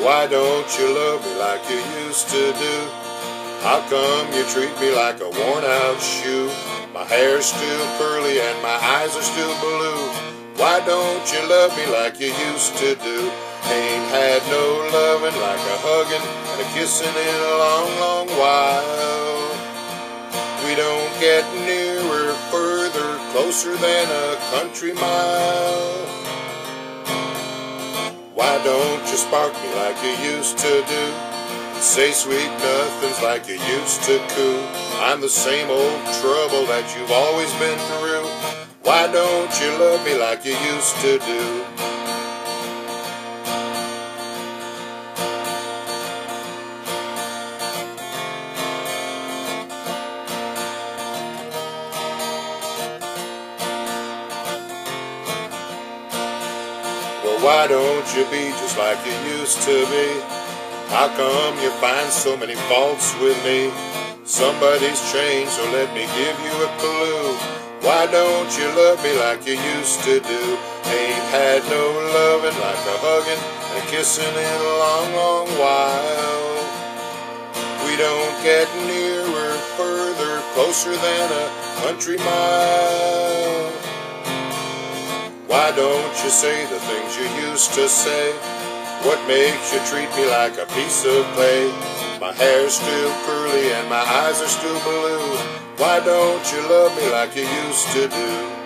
Why don't you love me like you used to do? How come you treat me like a worn out shoe? My hair's still curly and my eyes are still blue. Why don't you love me like you used to do? Ain't had no loving like a hugging and a kissing in a long, long while. We don't get nearer, further, closer than a country mile. Why don't you spark me like you used to do? Say sweet nothings like you used to coo. I'm the same old trouble that you've always been through. Why don't you love me like you used to do? Why don't you be just like you used to be? How come you find so many faults with me? Somebody's changed, so let me give you a clue. Why don't you love me like you used to do? Ain't had no loving like a hugging and kissing in a long, long while. We don't get nearer, further, closer than a country mile. Why don't you say the things you used to say? What makes you treat me like a piece of clay? My hair's still curly and my eyes are still blue. Why don't you love me like you used to do?